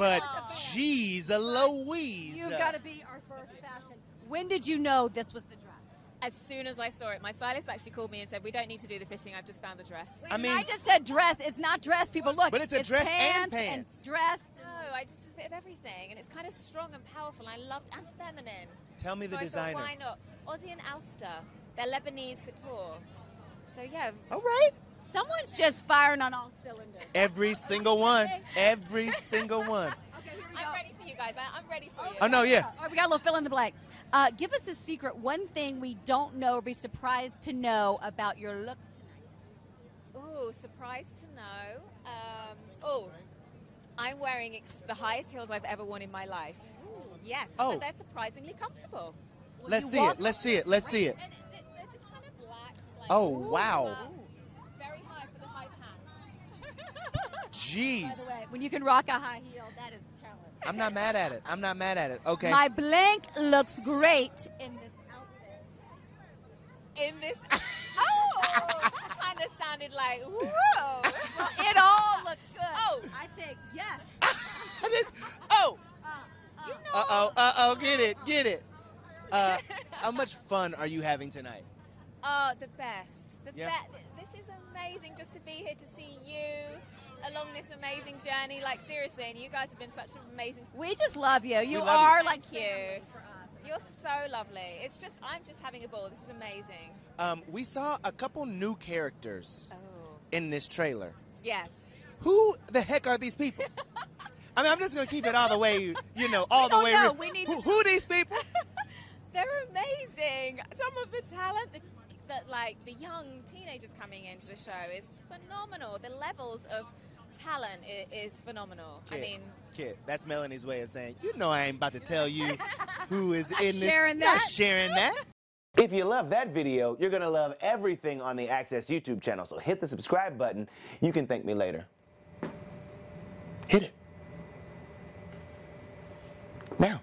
But geez, Louise. You've got to be our first fashion. When did you know this was the dress? As soon as I saw it, my stylist actually called me and said, "We don't need to do the fitting. I've just found the dress." I mean- I just said dress. It's not dress. People look. But it's a dress and pants pants. dress. No, I just it's a bit of everything, and it's kind of strong and powerful. And I loved and feminine. Tell me so the I designer. Thought, why not? Azzi and Osta. They're Lebanese couture. So yeah, All right. Someone's just firing on all cylinders. Every single one. Every single one. Okay, here we go. I'm ready for you guys. I, I'm ready for you. Oh no, yeah. All right, we got a little fill in the blank. Uh, give us a secret. One thing we don't know or be surprised to know about your look tonight. Ooh, surprised to know. Um, oh, I'm wearing ex- the highest heels I've ever worn in my life. Yes, Oh. but they're surprisingly comfortable. Will Let's see it. Let's see it. Let's see it. And they're just kind of black. Like, Oh, wow. Very high for the high pants. By the Jeez. way, when you can rock a high heel, that is talent. I'm not mad at it. I'm not mad at it. Okay. My blank looks great in this outfit. in this. Oh, that kind of sounded like whoa. Well, It all looks good. Oh. I think yes. This- oh. Uh, uh, Uh oh. Uh oh. Get it. Get it. Uh, how much fun are you having tonight? Oh, the best. The Yeah. best. This is amazing just to be here to see you along this amazing journey. Like seriously, and you guys have been such an amazing. we just love you. You love are you. like Thank you. for us. You're so lovely. It's just I'm just having a ball. This is amazing. Um, we saw a couple new characters Oh. in this trailer. Yes. Who the heck are these people? I mean, I'm just gonna keep it all the way, you know, all the way. know. re- We need who, to who these people? They're amazing. Some of the talent that, that like the young teenagers coming into the show is phenomenal. The levels of talent is, is phenomenal. I mean, Kit, that's Melanie's way of saying, you know, I ain't about to tell you who is Not in this. sharing Not sharing that. If you love that video, you're going to love everything on the Access YouTube channel. So hit the subscribe button. You can thank me later. Hit it. Now.